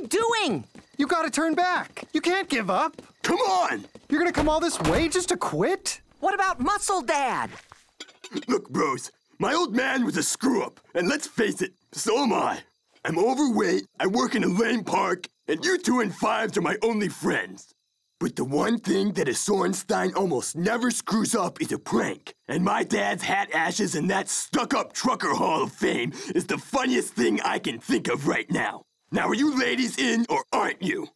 you doing? You gotta turn back. You can't give up. Come on! You're gonna come all this way just to quit? What about Muscle Dad? Look, bros, my old man was a screw up, and let's face it, so am I. I'm overweight, I work in a lame park, and you two and fives are my only friends. But the one thing that a Sorenstein almost never screws up is a prank. And my dad's hat ashes in that stuck-up trucker hall of fame is the funniest thing I can think of right now. Now are you ladies in or aren't you?